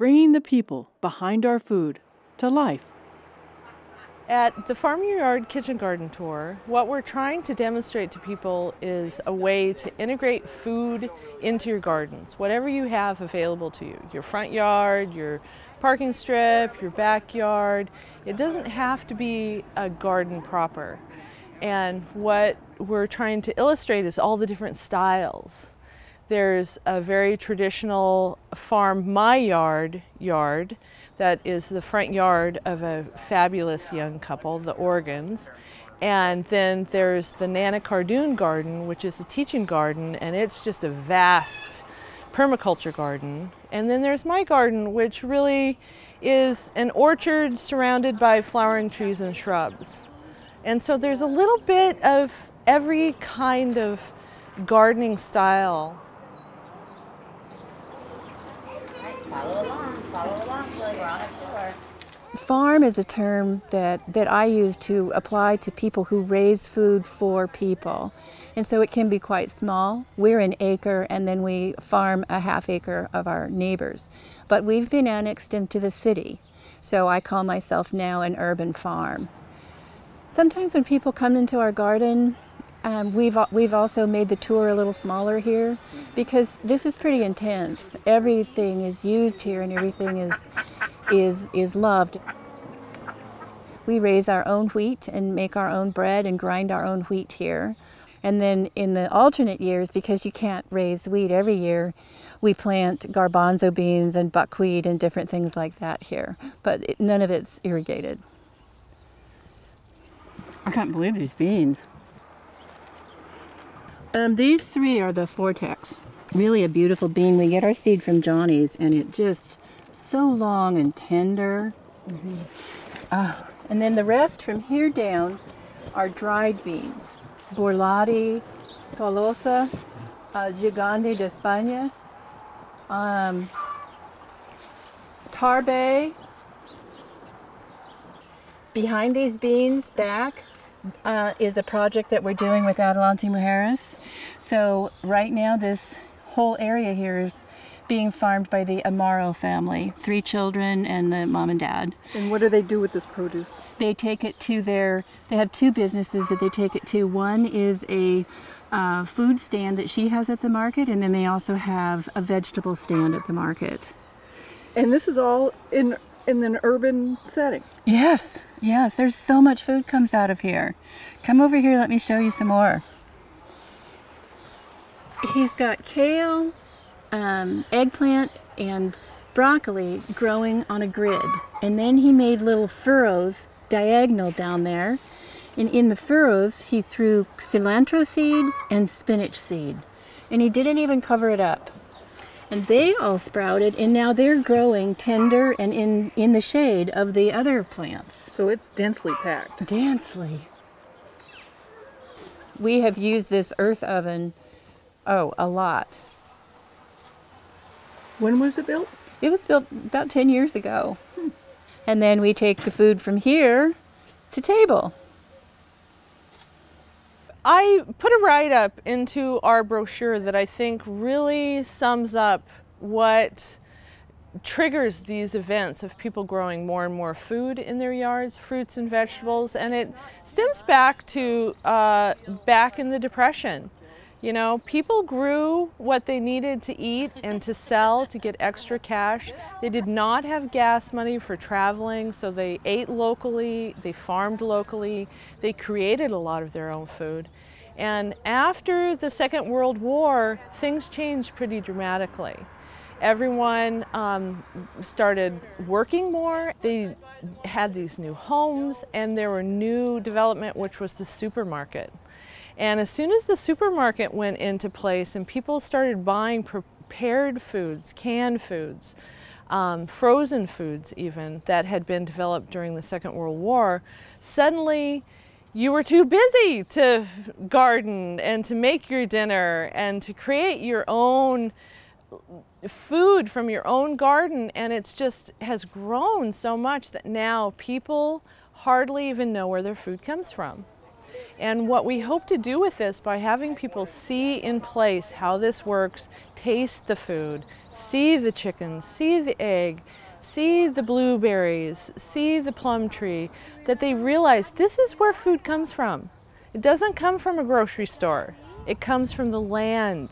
bringing the people behind our food to life. At the Farm Your Yard Kitchen Garden Tour, what we're trying to demonstrate to people is a way to integrate food into your gardens, whatever you have available to you, your front yard, your parking strip, your backyard. It doesn't have to be a garden proper. And what we're trying to illustrate is all the different styles. There's a very traditional farm my yard yard that is the front yard of a fabulous young couple, the Organs. And then there's the Nana Cardoon Garden, which is a teaching garden, and it's just a vast permaculture garden. And then there's my garden, which really is an orchard surrounded by flowering trees and shrubs. And so there's a little bit of every kind of gardening style Follow along, follow along, We're on a tour. Farm is a term that, that I use to apply to people who raise food for people. And so it can be quite small. We're an acre and then we farm a half acre of our neighbors. But we've been annexed into the city. So I call myself now an urban farm. Sometimes when people come into our garden, um, we've, we've also made the tour a little smaller here because this is pretty intense. Everything is used here and everything is, is, is loved. We raise our own wheat and make our own bread and grind our own wheat here. And then in the alternate years, because you can't raise wheat every year, we plant garbanzo beans and buckwheat and different things like that here. But it, none of it's irrigated. I can't believe these beans. Um, these three are the Fortex. Really a beautiful bean. We get our seed from Johnny's and it just so long and tender. Mm -hmm. uh, and then the rest from here down are dried beans. Borlotti, Tolosa, uh, Gigante de España, um, Tarbais. Behind these beans, back, uh, is a project that we're doing with Adelante Mujeres. So right now this whole area here is being farmed by the Amaro family, three children and the mom and dad. And what do they do with this produce? They take it to their, they have two businesses that they take it to. One is a uh, food stand that she has at the market and then they also have a vegetable stand at the market. And this is all in in an urban setting. Yes, yes. There's so much food comes out of here. Come over here. Let me show you some more. He's got kale, um, eggplant, and broccoli growing on a grid. And then he made little furrows diagonal down there. And in the furrows, he threw cilantro seed and spinach seed. And he didn't even cover it up and they all sprouted and now they're growing tender and in in the shade of the other plants so it's densely packed densely we have used this earth oven oh a lot when was it built it was built about 10 years ago hmm. and then we take the food from here to table I put a write up into our brochure that I think really sums up what triggers these events of people growing more and more food in their yards, fruits and vegetables, and it stems back to uh, back in the Depression. You know, people grew what they needed to eat and to sell to get extra cash. They did not have gas money for traveling, so they ate locally, they farmed locally, they created a lot of their own food. And after the Second World War, things changed pretty dramatically. Everyone um, started working more. They had these new homes, and there were new development, which was the supermarket. And as soon as the supermarket went into place and people started buying prepared foods, canned foods, um, frozen foods even, that had been developed during the Second World War, suddenly you were too busy to garden and to make your dinner and to create your own food from your own garden and it's just has grown so much that now people hardly even know where their food comes from. And what we hope to do with this by having people see in place how this works, taste the food, see the chicken, see the egg, see the blueberries, see the plum tree, that they realize this is where food comes from. It doesn't come from a grocery store. It comes from the land.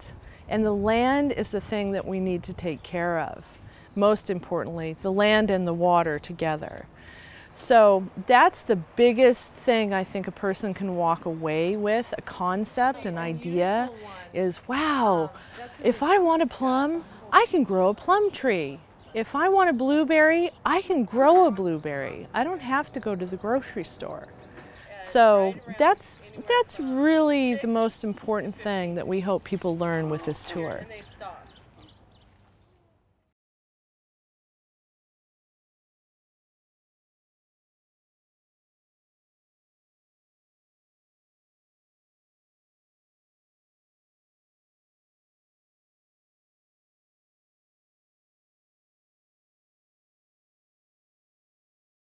And the land is the thing that we need to take care of. Most importantly, the land and the water together. So that's the biggest thing I think a person can walk away with a concept, an idea is wow, if I want a plum, I can grow a plum tree. If I want a blueberry, I can grow a blueberry. I don't have to go to the grocery store. So that's that's really the most important thing that we hope people learn with this tour.